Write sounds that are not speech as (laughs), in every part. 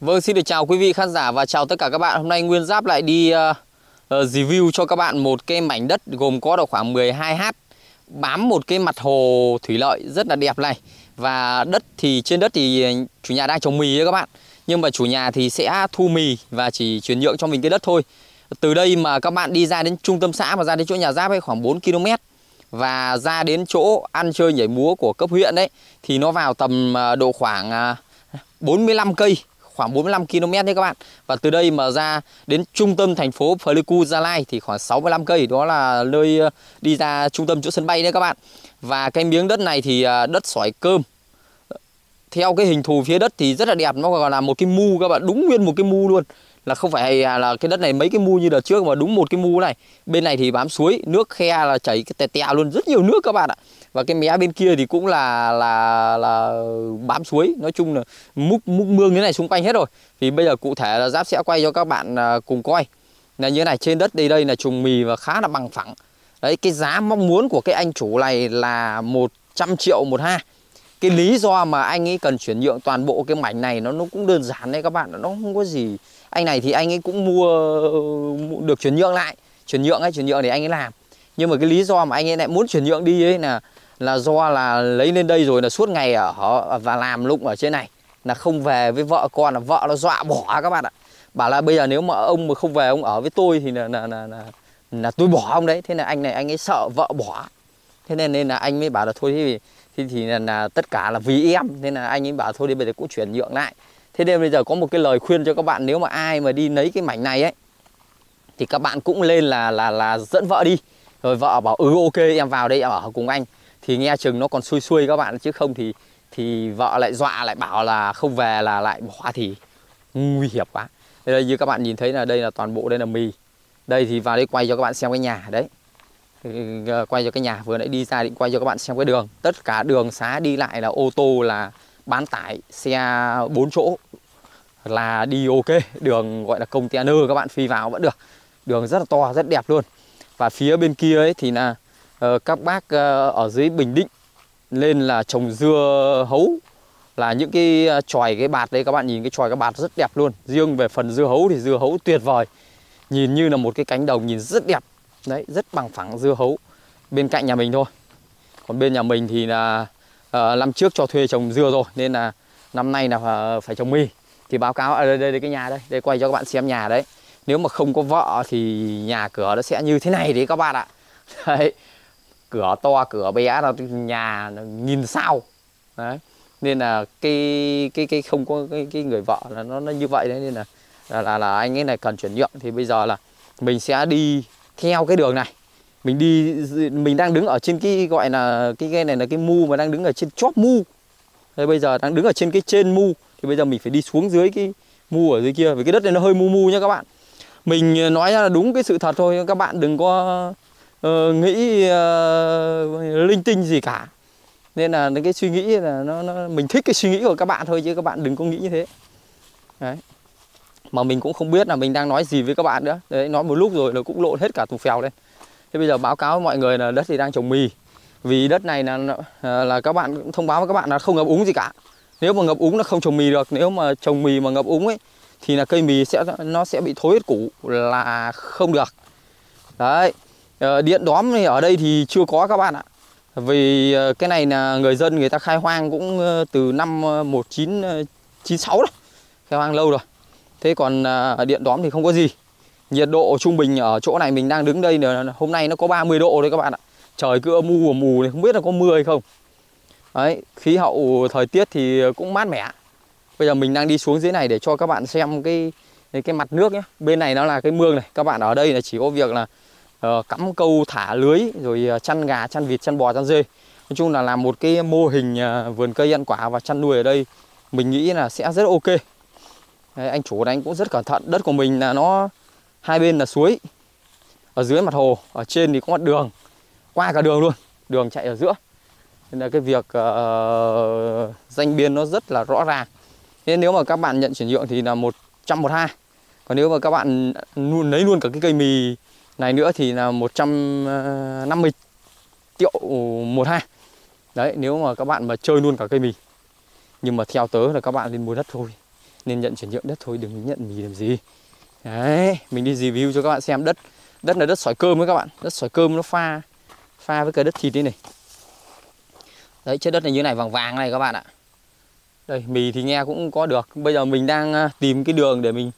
Vâng, xin được chào quý vị khán giả và chào tất cả các bạn. Hôm nay Nguyên Giáp lại đi uh, review cho các bạn một cái mảnh đất gồm có độ khoảng 12h bám một cái mặt hồ thủy lợi rất là đẹp này. Và đất thì trên đất thì chủ nhà đang trồng mì đấy các bạn. Nhưng mà chủ nhà thì sẽ thu mì và chỉ chuyển nhượng cho mình cái đất thôi. Từ đây mà các bạn đi ra đến trung tâm xã và ra đến chỗ nhà Giáp ấy khoảng 4 km và ra đến chỗ ăn chơi nhảy múa của cấp huyện đấy thì nó vào tầm ờ, độ khoảng 45 cây khoảng 45 km đấy các bạn. Và từ đây mà ra đến trung tâm thành phố Pleiku Gia Lai thì khoảng 65 cây, đó là nơi ờ, đi ra trung tâm chỗ sân bay đấy các bạn. Và cái miếng đất này thì ờ, đất sỏi cơm. Theo cái hình thù phía đất thì rất là đẹp, nó còn là một cái mu các bạn, đúng nguyên một cái mu luôn là không phải à, là cái đất này mấy cái mu như đợt trước mà đúng một cái mu này bên này thì bám suối nước khe là chảy cái tè tè luôn rất nhiều nước các bạn ạ và cái mé bên kia thì cũng là là là bám suối. Nói chung là múc múc mương như này xung quanh hết rồi. Thì bây giờ cụ thể là giáp sẽ quay cho các bạn à, cùng coi. Là như thế này, trên đất đây đây là trùng mì và khá là bằng phẳng. Đấy, cái giá mong muốn của cái anh chủ này là 100 triệu một ha. Cái lý do mà anh ấy cần chuyển nhượng toàn bộ cái mảnh này, nó nó cũng đơn giản đấy các bạn. Nó không có gì. Anh này thì anh ấy cũng mua được chuyển nhượng lại. Chuyển nhượng hay chuyển nhượng để anh ấy làm. Nhưng mà cái lý do mà anh ấy lại muốn chuyển nhượng đi ấy là là do là lấy lên đây rồi là suốt ngày ở và làm lụng ở trên này. Là không về với vợ con là vợ nó dọa bỏ các bạn ạ. Bảo là bây giờ nếu mà ông mà không về ông ở với tôi thì là là là, là, là tôi bỏ ông đấy. Thế là anh này anh ấy sợ vợ bỏ. Thế nên nên là anh mới bảo là thôi thì thì, thì là, là tất cả là vì em. Nên là anh ấy bảo thôi đi bây giờ cũng chuyển nhượng lại. Thế nên bây giờ có một cái lời khuyên cho các bạn nếu mà ai mà đi lấy cái mảnh này ấy thì các bạn cũng lên là là là dẫn vợ đi. Rồi vợ bảo ừ ok em vào đây em ở cùng anh thì nghe chừng nó còn xuôi xuôi các bạn, chứ không thì thì vợ lại dọa, lại bảo là không về là lại bỏ thì nguy hiểm quá. Đây như các bạn nhìn thấy là đây là toàn bộ đây là mì. Đây thì vào đây quay cho các bạn xem cái nhà, đấy. Ừ, ừ, ờ, quay cho cái nhà, vừa nãy đi ra định quay cho các bạn xem cái đường. Tất cả đường xá đi lại là ô tô, là bán tải, xe 4 chỗ, là đi ok. Đường gọi là container các bạn phi vào vẫn được. Đường rất là to, rất đẹp luôn. Và phía bên kia ấy thì là Ờ, các bác ờ, ở dưới Bình Định lên là trồng dưa hấu là những cái ờ, tròi cái bạt đấy các bạn nhìn cái tròi cái bạt rất đẹp luôn. Riêng về phần dưa hấu thì dưa hấu tuyệt vời. Nhìn như là một cái cánh đồng nhìn rất đẹp. Đấy rất bằng phẳng dưa hấu bên cạnh nhà mình thôi. Còn bên nhà mình thì là uh, năm trước cho thuê trồng dưa rồi nên là năm nay là phải trồng mì thì báo cáo ở à, đây, đây đây cái nhà đây đây quay cho các bạn xem nhà đấy. Nếu mà không có vợ thì nhà cửa nó sẽ như thế này đấy các bạn ạ. (laughs) Đấy cửa to cửa bé là nhà nhìn sao. Đấy nên là cái cái cái không có cái, cái người vợ là nó nó như vậy đấy nên là là, là là anh ấy này cần chuyển nhượng. Thì bây giờ là mình sẽ đi theo cái đường này. Mình đi mình đang đứng ở trên cái gọi là cái ghe này là cái mu mà đang đứng ở trên chóp mu. Đây bây giờ đang đứng ở trên cái trên mu thì bây giờ mình phải đi xuống dưới cái mu ở dưới kia vì cái đất này nó hơi mu mu nhá các bạn. Mình nói ra là đúng cái sự thật thôi các bạn đừng có uh, nghĩ uh, linh tinh gì cả. Nên là cái suy nghĩ là nó, nó mình thích cái suy nghĩ của các bạn thôi chứ các bạn đừng có nghĩ như thế. Đấy. Mà mình cũng không biết là mình đang nói gì với các bạn nữa. Đấy nói một lúc rồi nó cũng lộn hết cả tù phèo lên. Thế bây giờ báo cáo với mọi người là đất thì đang trồng mì. Vì đất này là ờ, là các bạn thông báo với các bạn là không ngập úng gì cả. Nếu mà ngập úng nó không trồng mì được. Nếu mà trồng mì mà ngập úng ấy thì là cây mì sẽ nó sẽ bị thối hết củ là không được. Đấy. Ờ, điện đóm thì ở đây thì chưa có các bạn ạ. Vì ờ, cái này là người dân người ta khai hoang cũng ờ, từ năm 1996 đó, khai hoang lâu rồi. Thế còn à, điện đóm thì không có gì. Nhiệt độ trung bình ở chỗ này mình đang đứng đây là hôm nay nó có 30 độ đấy các bạn ạ. Trời cứ âm u và mù này, không biết là có mưa hay không. Đấy, khí hậu thời tiết thì cũng mát mẻ. Bây giờ mình đang đi xuống dưới này để cho các bạn xem cái cái mặt nước nhé bên này nó là cái mương này, các bạn ở đây là chỉ có việc là Ờ, cắm câu thả lưới rồi ờ, chăn gà chăn vịt chăn bò chăn dê. Nói chung là làm một cái mô hình ờ, vườn cây ăn quả và chăn nuôi ở đây mình nghĩ là sẽ rất ok. Đấy, anh chủ này anh cũng rất cẩn thận. Đất của mình là nó hai bên là suối ở dưới mặt hồ ở trên thì có mặt đường qua cả đường luôn đường chạy ở giữa. Nên là cái việc uh, danh biên nó rất là rõ ràng. Nên nếu mà các bạn nhận chuyển nhượng thì là một trăm một hai. Còn nếu mà các bạn luôn lấy luôn cả cái cây mì này nữa thì là 150 ờ, triệu một hai. Đấy, nếu mà các bạn mà chơi luôn cả cây mì. Nhưng mà theo tớ là các bạn nên mua đất thôi. Nên nhận chuyển nhượng đất thôi, đừng nhận mì làm gì. Đấy, mình đi review cho các bạn xem đất. Đất là đất sỏi cơm đấy các bạn. Đất sỏi cơm nó pha pha với cái đất thịt đây này. Đấy chất đất này như này, vàng vàng này các bạn ạ. Đây, mì thì nghe cũng có được. Bây giờ mình đang ờ, tìm cái đường để mình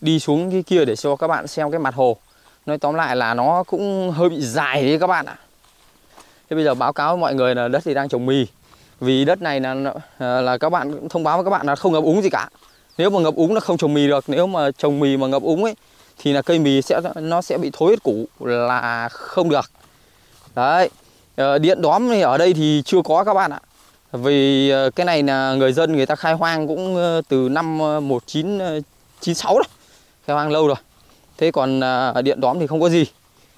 đi xuống cái kia để cho các bạn xem cái mặt hồ nói tóm lại là nó cũng hơi bị dài đấy các bạn ạ. Thế bây giờ báo cáo với mọi người là đất thì đang trồng mì. Vì đất này là là các bạn thông báo với các bạn là không ngập úng gì cả. Nếu mà ngập úng là không trồng mì được. Nếu mà trồng mì mà ngập úng ấy thì là cây mì sẽ nó sẽ bị thối hết củ là không được. Đấy ờ, điện đóm thì ở đây thì chưa có các bạn ạ. Vì ờ, cái này là người dân người ta khai hoang cũng ờ, từ năm 1996 đó, khai hoang lâu rồi thế còn à, điện đóm thì không có gì.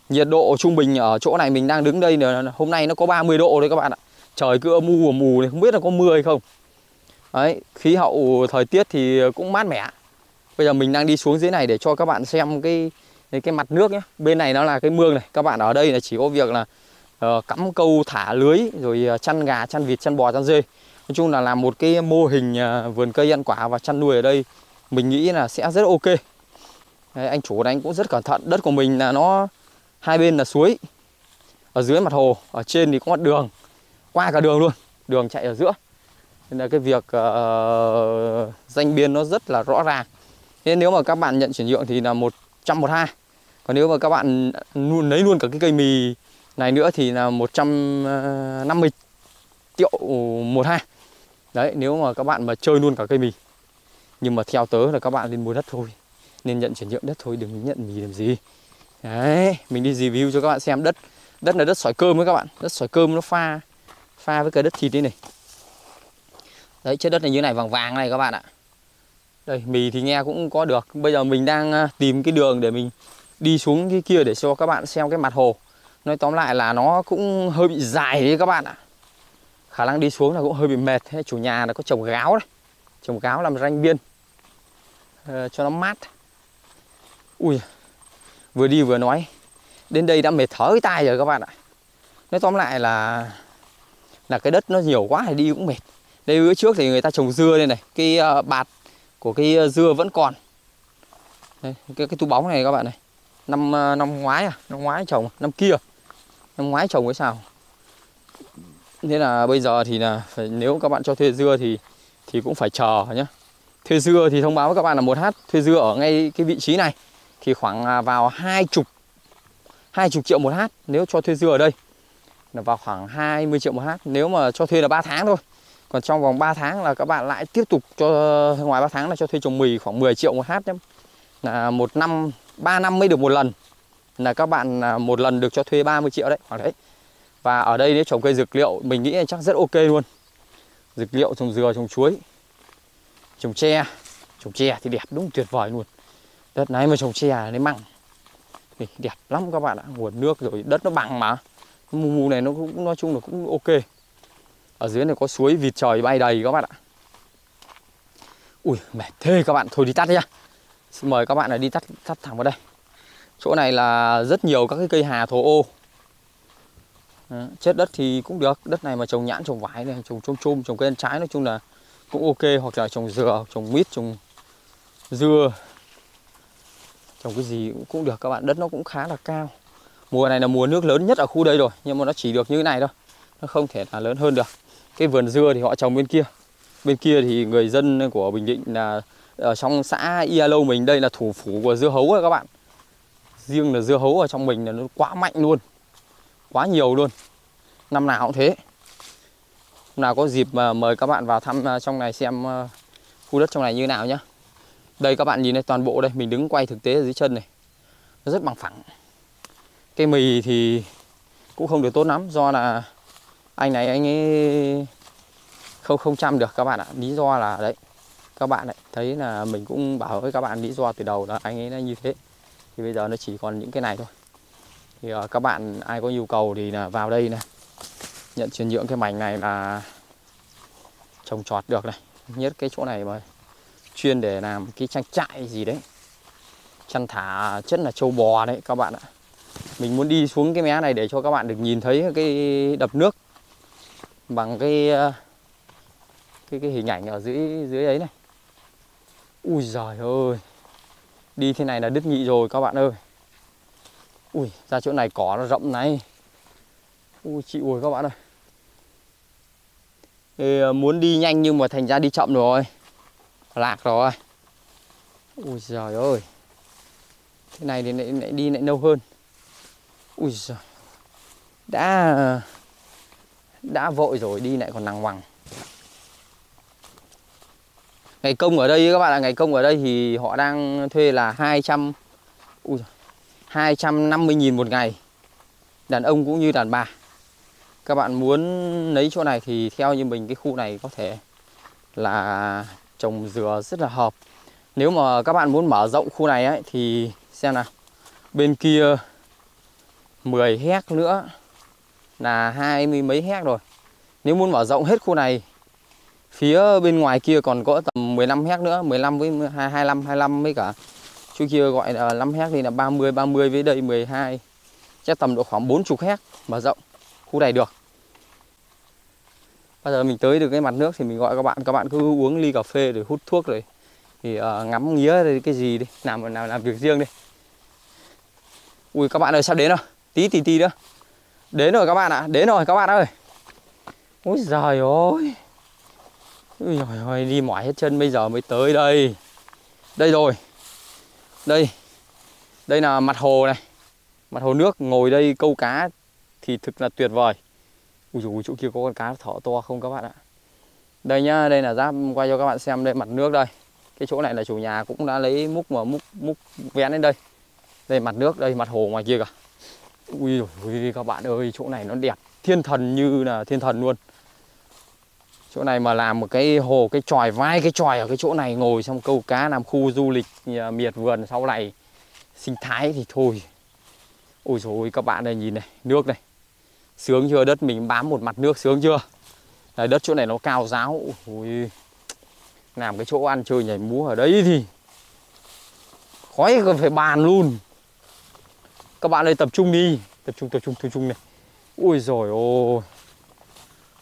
Nhiệt độ trung bình ở chỗ này mình đang đứng đây là hôm nay nó có 30 độ đấy các bạn ạ. Trời cứ âm u mù này không biết là có mưa hay không. Đấy khí hậu thời tiết thì cũng mát mẻ. Bây giờ mình đang đi xuống dưới này để cho các bạn xem cái cái mặt nước nhé bên này nó là cái mương này các bạn ở đây là chỉ có việc là uh, cắm câu thả lưới rồi ờ, chăn gà chăn vịt chăn bò chăn dê. Nói chung là làm một cái mô hình uh, vườn cây ăn quả và chăn nuôi ở đây mình nghĩ là sẽ rất ok. Đấy, anh chủ anh cũng rất cẩn thận. Đất của mình là nó hai bên là suối. Ở dưới mặt hồ ở trên thì có mặt đường. Qua cả đường luôn đường chạy ở giữa. Nên là cái việc uh, danh biên nó rất là rõ ràng. Nên nếu mà các bạn nhận chuyển nhượng thì là một trăm một hai. Còn nếu mà các bạn lấy luôn cả cái cây mì này nữa thì là 150 ờ, triệu một hai. Đấy nếu mà các bạn mà chơi luôn cả cây mì. Nhưng mà theo tớ là các bạn nên mua đất thôi nên nhận chuyển nhượng đất thôi đừng nhận mì làm gì. Đấy mình đi review cho các bạn xem đất. Đất là đất sỏi cơm đấy các bạn. Đất sỏi cơm nó pha pha với cái đất thịt đây này. Đấy chất đất này như này vàng vàng này các bạn ạ. Đây mì thì nghe cũng có được. Bây giờ mình đang à, tìm cái đường để mình đi xuống cái kia để cho các bạn xem cái mặt hồ. Nói tóm lại là nó cũng hơi bị dài đấy các bạn ạ. Khả năng đi xuống là cũng hơi bị mệt. Thế chủ nhà là có trồng gáo đấy. Trồng gáo làm ranh biên. Uh, cho nó mát ui vừa đi vừa nói. Đến đây đã mệt thở cái tai rồi các bạn ạ. Nói tóm lại là là cái đất nó nhiều quá thì đi cũng mệt. Đây bữa trước thì người ta trồng dưa đây này cái uh, bạt của cái ờ, dưa vẫn còn. Đây, cái cái túi bóng này các bạn này. Năm uh, năm ngoái à năm ngoái trồng năm kia. Năm ngoái trồng cái sao? Thế là bây giờ thì là phải nếu các bạn cho thuê dưa thì thì cũng phải chờ nhé thuê dưa thì thông báo với các bạn là một hát thuê dưa ở ngay cái vị trí này thì khoảng à, vào hai chục hai chục triệu một hát nếu cho thuê dưa ở đây. Là vào khoảng 20 triệu một hát nếu mà cho thuê là 3 tháng thôi. Còn trong vòng 3 tháng là các bạn lại tiếp tục cho, ngoài 3 tháng là cho thuê trồng mì khoảng 10 triệu một hát nhé. Là một năm 3 năm mới được một lần. Là các bạn à, một lần được cho thuê 30 triệu đấy, khoảng đấy. Và ở đây nếu trồng cây dược liệu, mình nghĩ là chắc rất ok luôn. Dược liệu trồng dừa, trồng chuối, trồng tre. Trồng tre thì đẹp đúng tuyệt vời luôn đất này mà trồng tre đấy măng thì đẹp lắm các bạn ạ. Nguồn nước rồi đất nó bằng mà. Mù mù này nó cũng nói chung là cũng ok. Ở dưới này có suối vịt trời bay đầy các bạn ạ. Ui mệt thế các bạn. Thôi đi tắt đi nhá. Xin mời các bạn là đi tắt tắt thẳng vào đây. Chỗ này là rất nhiều các cái cây hà thổ ô. Đó, chết đất thì cũng được. Đất này mà trồng nhãn trồng vải này trồng chôm chôm trồng cây ăn trái nói chung là cũng ok. Hoặc là trồng dừa trồng mít trồng dưa trồng cái gì cũng, cũng được các bạn. Đất nó cũng khá là cao. Mùa này là mùa nước lớn nhất ở khu đây rồi nhưng mà nó chỉ được như thế này thôi. Nó không thể là lớn hơn được. Cái vườn dưa thì họ trồng bên kia. Bên kia thì người dân của bình định là ở trong xã ia mình đây là thủ phủ của dưa hấu rồi các bạn. Riêng là dưa hấu ở trong mình là nó quá mạnh luôn. Quá nhiều luôn. Năm nào cũng thế. Hôm nào có dịp mà mời các bạn vào thăm à, trong này xem à, khu đất trong này như nào nhá đây các bạn nhìn này toàn bộ đây. Mình đứng quay thực tế ở dưới chân này. Nó rất bằng phẳng. Cây mì thì cũng không được tốt lắm do là anh này anh ấy không không chăm được các bạn ạ. Lý do là đấy các bạn ấy thấy là mình cũng bảo với các bạn lý do từ đầu là anh ấy nó như thế. Thì bây giờ nó chỉ còn những cái này thôi. Thì uh, các bạn ai có nhu cầu thì là vào đây này. Nhận chuyển nhượng cái mảnh này là trồng trọt được này. Nhất cái chỗ này mà chuyên để làm cái trang trại gì đấy. Chăn thả chất là trâu bò đấy, các bạn ạ. Mình muốn đi xuống cái mé này để cho các bạn được nhìn thấy cái đập nước bằng cái ờ, cái cái hình ảnh ở dưới dưới ấy này. Ui giời ơi, Đi thế này là đứt nhị rồi các bạn ơi. Ui, ra chỗ này cỏ nó rộng này. Ui chịu rồi các bạn ơi. Thì ờ, muốn đi nhanh nhưng mà thành ra đi chậm rồi. Lạc rồi. Ui giời ơi. Thế này thì lại, lại đi lại lâu hơn. Ui giời. Đã Đã vội rồi đi lại còn nằng hoàng. Ngày công ở đây các bạn ạ, ngày công ở đây thì họ đang thuê là 200 Ui giời, 250 nghìn một ngày. Đàn ông cũng như đàn bà. Các bạn muốn lấy chỗ này thì theo như mình cái khu này có thể là trồng dừa rất là hợp. Nếu mà các bạn muốn mở rộng khu này ấy thì xem nào. Bên kia 10 hecta nữa là hai mươi mấy hecta rồi. Nếu muốn mở rộng hết khu này Phía bên ngoài kia còn có tầm 15 hecta nữa 15 với 25, 25 với cả. Chỗ kia gọi là 5 hecta thì là 30, 30 với đây 12 Chắc tầm độ khoảng 40 hecta mở rộng khu này được. Bây giờ mình tới được cái mặt nước thì mình gọi các bạn Các bạn cứ uống ly cà phê rồi hút thuốc rồi Thì uh, ngắm nghía rồi cái gì đi Làm, làm, làm việc riêng đi. Ui các bạn ơi sắp đến rồi Tí tí tí nữa. Đến rồi các bạn ạ à. Đến rồi các bạn ơi. Ôi giời ơi. Ui giời ơi đi mỏi hết chân bây giờ mới tới đây. Đây rồi. Đây. Đây là mặt hồ này. Mặt hồ nước ngồi đây câu cá Thì thực là tuyệt vời. Ui dồi chỗ kia có con cá thỏ to không các bạn ạ? Đây nhá, Đây là giáp, quay cho các bạn xem đây, mặt nước đây. Cái chỗ này là chủ nhà cũng đã lấy múc mà múc múc vén lên đây. Đây, mặt nước đây, mặt hồ ngoài kia cả Ui dồi các bạn ơi, chỗ này nó đẹp Thiên thần như là thiên thần luôn. Chỗ này mà làm một cái hồ, cái tròi vai cái tròi ở cái chỗ này, ngồi xong câu cá làm khu du lịch à, miệt vườn sau này, sinh thái thì thôi. Ôi rồi các bạn đây nhìn này, nước này sướng chưa? Đất mình bám một mặt nước sướng chưa? Đấy, đất chỗ này nó cao ráo ui làm cái chỗ ăn chơi nhảy múa ở đấy thì khói còn phải bàn luôn. Các bạn ơi tập trung đi. Tập trung tập trung tập trung này. Ui rồi ôi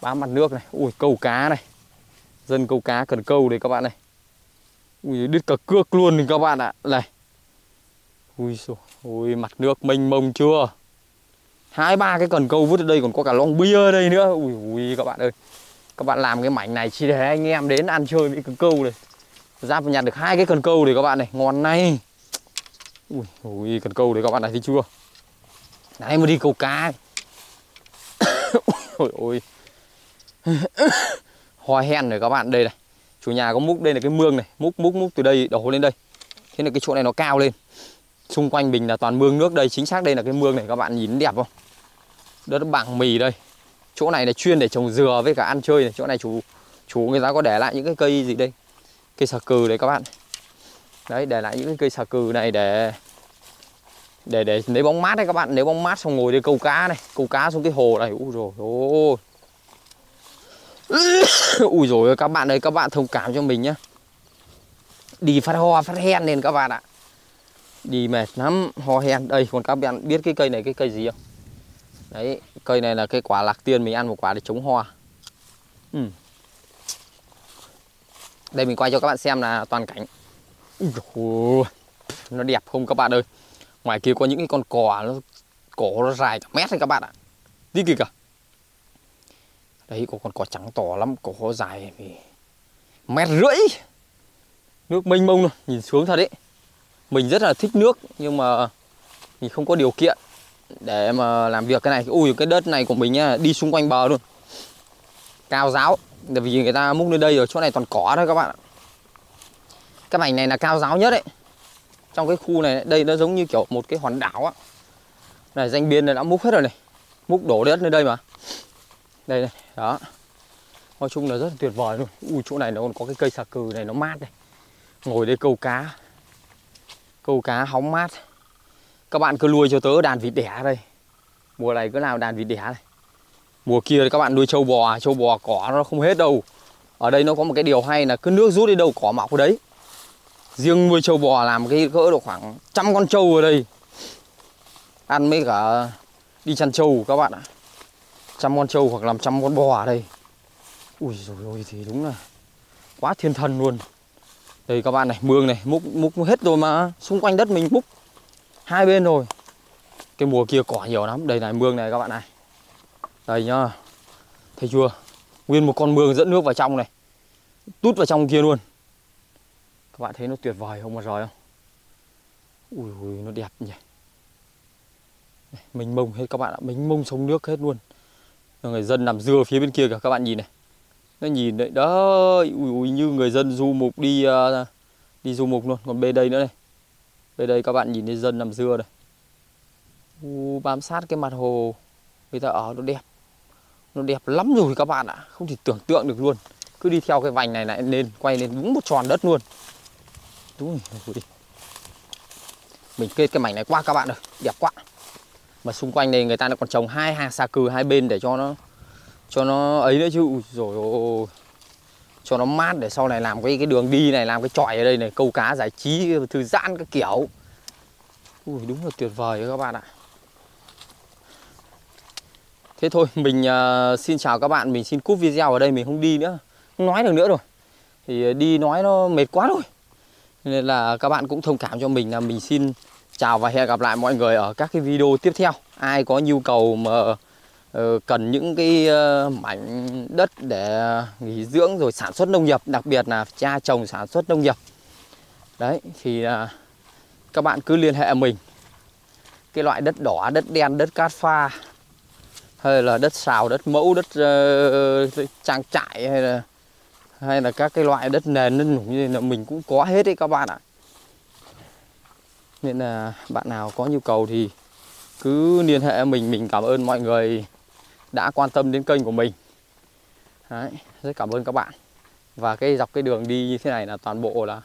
bám mặt nước này. Ui câu cá này. Dân câu cá cần câu đấy các bạn này. Ui đứt cả cước luôn thì các bạn ạ. Này. Ui rồi ui mặt nước mênh mông chưa? Hai, ba cái cần câu vứt ở đây còn có cả lon bia đây nữa. Ui ui, các bạn ơi. Các bạn làm cái mảnh này chỉ để anh em đến ăn chơi với cần câu này. Ra nhặt được hai cái cần câu này các bạn này. Ngon này ui ui, cần câu đấy các bạn này thấy chưa? Đấy mà đi câu cá. (coughs) Ôi ôi. (coughs) Hoa hen rồi các bạn, đây này. Chủ nhà có múc, đây là cái mương này. Múc múc múc từ đây, đổ lên đây. Thế là cái chỗ này nó cao lên xung quanh mình là toàn mương nước đây, chính xác đây là cái mương này, các bạn nhìn đẹp không? Đất bằng mì đây. Chỗ này là chuyên để trồng dừa với cả ăn chơi này. Chỗ này chủ chủ người ta có để lại những cái cây gì đây? Cây xà cừ đấy các bạn. Đấy, để lại những cái cây xà cừ này để để để lấy bóng mát đấy các bạn. Lấy bóng mát xong ngồi đi câu cá này. Câu cá xuống cái hồ này. Ui rồi ôi. (coughs) Ui rồi các bạn ơi, các bạn thông cảm cho mình nhé đi phát ho phát hen lên các bạn ạ đi mệt lắm ho hen đây còn các bạn biết cái cây này cái cây gì không? Đấy cây này là cây quả lạc tiên mình ăn một quả để chống ho ừ. đây mình quay cho các bạn xem là toàn cảnh. Ui, nó đẹp không các bạn ơi? Ngoài kia có những cái con cò nó cổ nó dài cả mét đấy các bạn ạ. Tí kìa cả đấy có con cò trắng to lắm cổ dài mét rưỡi. Nước mênh mông luôn nhìn xuống thật đấy mình rất là thích nước, nhưng mà mình không có điều kiện để mà làm việc cái này. Ui, cái đất này của mình nhá, đi xung quanh bờ luôn. Cao giáo bởi vì người ta múc lên đây ở chỗ này toàn cỏ thôi các bạn ạ. Cái mảnh này là cao giáo nhất đấy trong cái khu này, đây nó giống như kiểu một cái hòn đảo á. Này, danh biên này đã múc hết rồi này. Múc đổ đất lên đây mà. Đây này, đó. Nói chung là rất là tuyệt vời luôn. Ui, chỗ này nó còn có cái cây xà cừ này, nó mát này. Ngồi đây câu cá câu cá hóng mát. Các bạn cứ nuôi cho tớ đàn vịt đẻ đây. Mùa này cứ nào đàn vịt đẻ này. Mùa kia thì các bạn nuôi trâu bò trâu bò cỏ nó không hết đâu. Ở đây nó có một cái điều hay là cứ nước rút đi đâu, cỏ mọc ở đấy. Riêng nuôi trâu bò làm cái cỡ độ khoảng trăm con trâu ở đây. Ăn mấy cả đi chăn trâu các bạn ạ. Trăm con trâu hoặc làm trăm con bò ở đây. Ui rồi ôi thì đúng là quá thiên thần luôn đây các bạn này, mương này, múc múc hết rồi mà. Xung quanh đất mình múc hai bên rồi. Cái mùa kia cỏ nhiều lắm. Đây này, mương này các bạn này. Đây nhá. Thấy chưa? Nguyên một con mương dẫn nước vào trong này. Tút vào trong kia luôn. Các bạn thấy nó tuyệt vời không? Mà rồi không? Ui ui, nó đẹp nhỉ. Mình mông hết các bạn ạ. Mình mông sông nước hết luôn. Người dân nằm dưa phía bên kia kìa, các bạn nhìn này nó nhìn đấy đó ui ui như người dân du mục đi uh, đi du mục luôn. Còn bên đây nữa này. Bên đây các bạn nhìn thấy dân nằm dưa này. U, bám sát cái mặt hồ. Người ta ở nó đẹp. Nó đẹp lắm rồi các bạn ạ. Không thể tưởng tượng được luôn. Cứ đi theo cái vành này lại lên quay lên đúng một tròn đất luôn. Đúng rồi mình kết cái mảnh này qua các bạn ơi. Đẹp quá. Mà xung quanh này người ta còn trồng hai hàng xà cừ hai bên để cho nó cho nó ấy nữa chứ. Rồi cho nó mát để sau này làm cái cái đường đi này làm cái trọi ở đây này câu cá giải trí thư giãn các kiểu. Ui đúng là tuyệt vời các bạn ạ. Thế thôi mình uh, xin chào các bạn. Mình xin cúp video ở đây mình không đi nữa. Không nói được nữa rồi. Thì à, đi nói nó mệt quá rồi. Nên là các bạn cũng thông cảm cho mình là mình xin chào và hẹn gặp lại mọi người ở các cái video tiếp theo. Ai có nhu cầu mà uh, Ờ, cần những cái ờ, mảnh đất để nghỉ dưỡng rồi sản xuất nông nghiệp đặc biệt là cha trồng sản xuất nông nghiệp. Đấy thì à, các bạn cứ liên hệ mình. Cái loại đất đỏ đất đen đất cát pha hay là đất xào đất mẫu đất uh, trang trại hay là hay là các cái loại đất nền đất nủng như là mình cũng có hết đấy các bạn ạ. Nên là bạn nào có nhu cầu thì cứ liên hệ mình. Mình cảm ơn mọi người đã quan tâm đến kênh của mình. Đấy, rất cảm ơn các bạn. Và cái dọc cái đường đi như thế này là toàn bộ là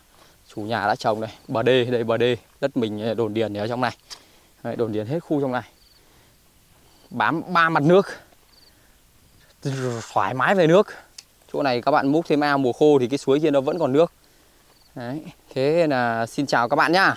chủ nhà đã trồng này bờ đê đây bờ đê đất mình đồn điền ở trong này. Đấy, đồn điền hết khu trong này. Bám ba mặt nước. Thoải mái về nước. Chỗ này các bạn múc thêm ao mùa khô thì cái suối kia nó vẫn còn nước. Đấy, thế là xin chào các bạn nhá.